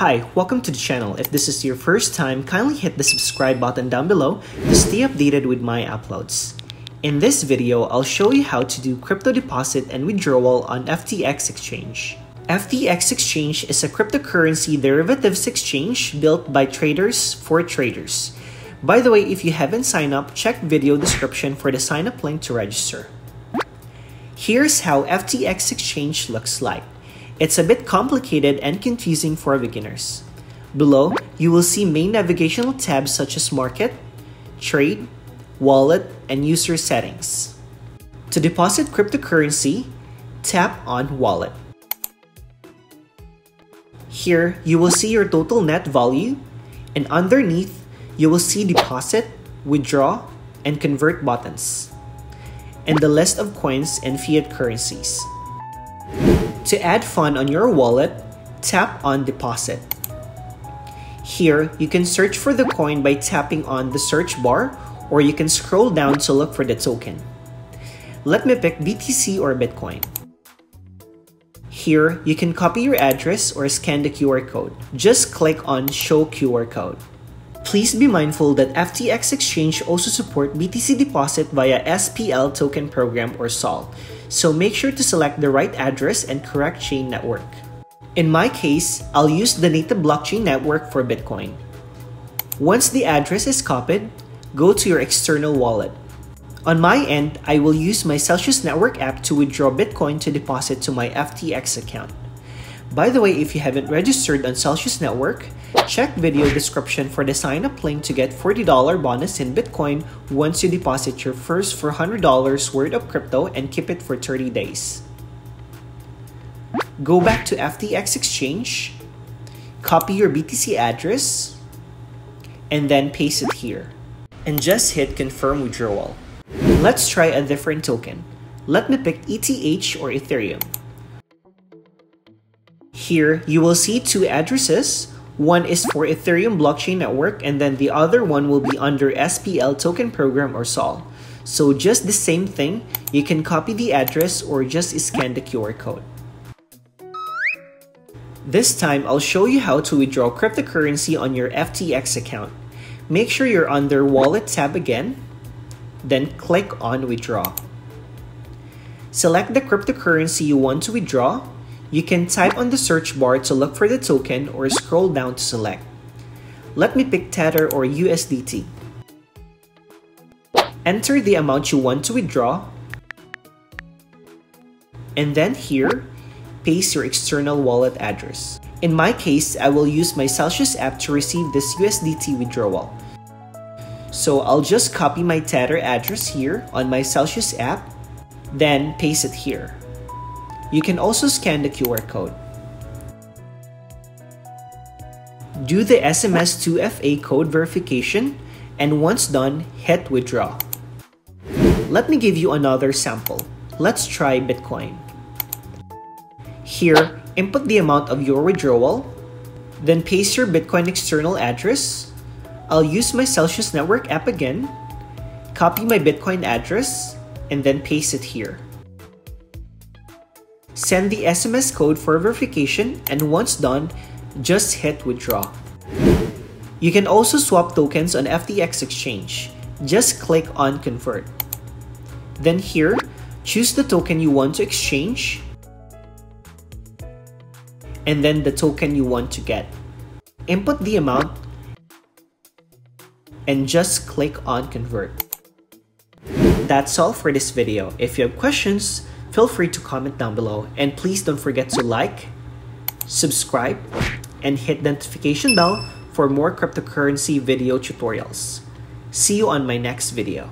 Hi, welcome to the channel. If this is your first time, kindly hit the subscribe button down below to stay updated with my uploads. In this video, I'll show you how to do crypto deposit and withdrawal on FTX Exchange. FTX Exchange is a cryptocurrency derivatives exchange built by traders for traders. By the way, if you haven't signed up, check video description for the sign up link to register. Here's how FTX Exchange looks like. It's a bit complicated and confusing for beginners. Below, you will see main navigational tabs such as Market, Trade, Wallet, and User Settings. To deposit cryptocurrency, tap on Wallet. Here, you will see your total net value, and underneath, you will see Deposit, Withdraw, and Convert buttons, and the list of coins and fiat currencies. To add fund on your wallet, tap on Deposit. Here, you can search for the coin by tapping on the search bar or you can scroll down to look for the token. Let me pick BTC or Bitcoin. Here, you can copy your address or scan the QR code. Just click on Show QR Code. Please be mindful that FTX Exchange also support BTC deposit via SPL token program or SOL, so make sure to select the right address and correct chain network. In my case, I'll use the native blockchain network for Bitcoin. Once the address is copied, go to your external wallet. On my end, I will use my Celsius Network app to withdraw Bitcoin to deposit to my FTX account. By the way, if you haven't registered on Celsius Network, check video description for the sign up link to get $40 bonus in Bitcoin once you deposit your first $400 worth of crypto and keep it for 30 days. Go back to FTX Exchange, copy your BTC address, and then paste it here. And just hit confirm withdrawal. Let's try a different token. Let me pick ETH or Ethereum. Here, you will see two addresses. One is for Ethereum blockchain network and then the other one will be under SPL token program or SOL. So just the same thing, you can copy the address or just scan the QR code. This time, I'll show you how to withdraw cryptocurrency on your FTX account. Make sure you're under Wallet tab again, then click on Withdraw. Select the cryptocurrency you want to withdraw you can type on the search bar to look for the token or scroll down to select. Let me pick Tether or USDT. Enter the amount you want to withdraw. And then here, paste your external wallet address. In my case, I will use my Celsius app to receive this USDT withdrawal. So I'll just copy my Tether address here on my Celsius app, then paste it here. You can also scan the QR code. Do the SMS 2FA code verification and once done, hit withdraw. Let me give you another sample. Let's try Bitcoin. Here, input the amount of your withdrawal, then paste your Bitcoin external address. I'll use my Celsius Network app again, copy my Bitcoin address, and then paste it here. Send the SMS code for verification and once done, just hit withdraw. You can also swap tokens on FTX Exchange. Just click on convert. Then here, choose the token you want to exchange and then the token you want to get. Input the amount and just click on convert. That's all for this video. If you have questions, Feel free to comment down below and please don't forget to like, subscribe, and hit the notification bell for more cryptocurrency video tutorials. See you on my next video.